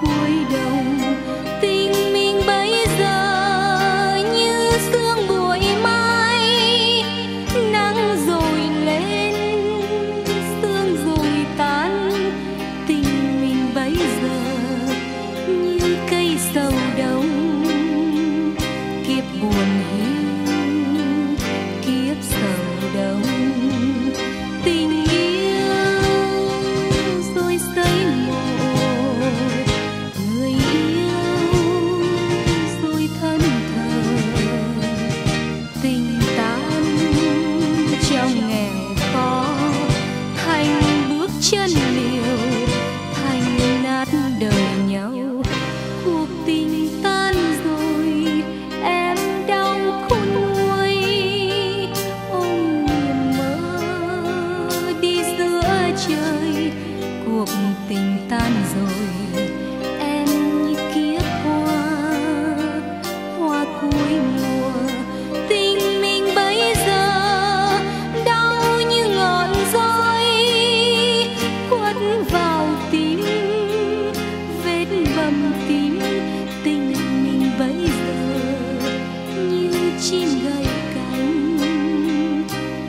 归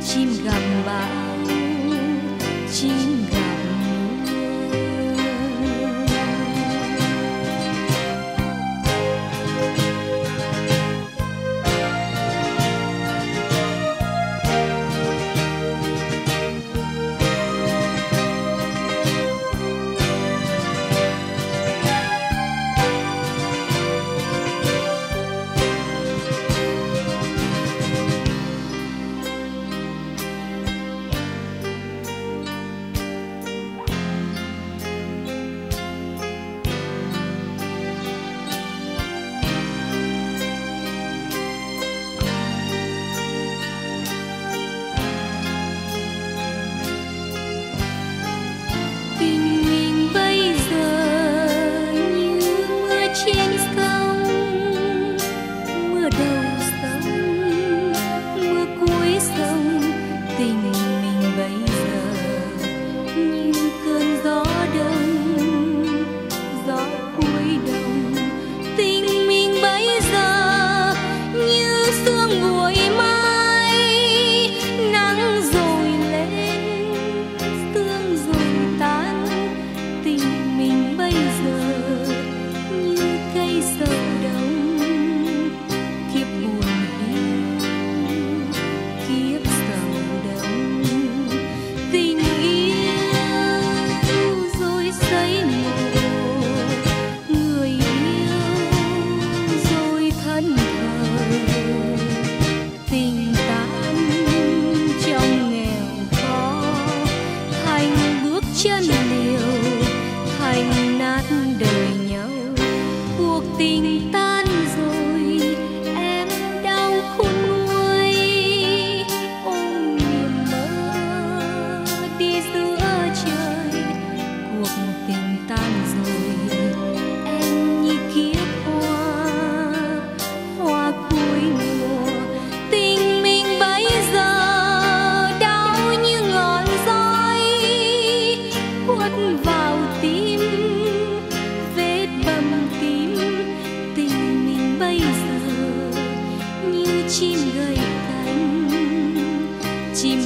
chim gặp bão chim tình mình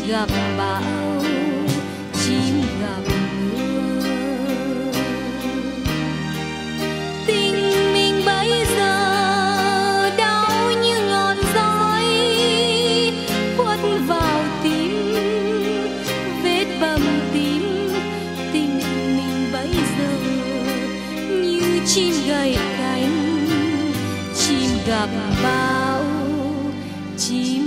gặp bão chim gặp mưa. Tình mình bây giờ đau như ngọn roi quất vào tim, vết bầm tím. Tình mình bây giờ như chim gầy cánh, chim gặp bão, chim